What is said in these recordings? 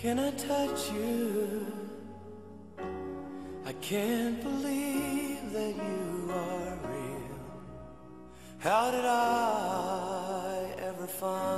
Can I touch you? I can't believe that you are real. How did I ever find?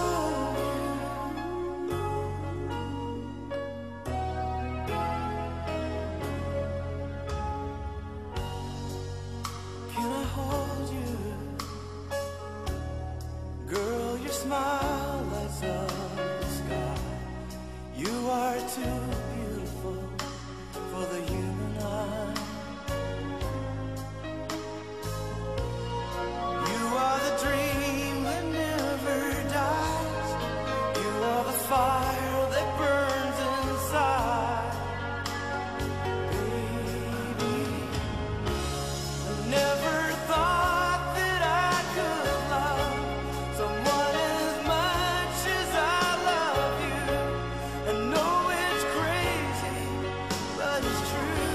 to It's is true.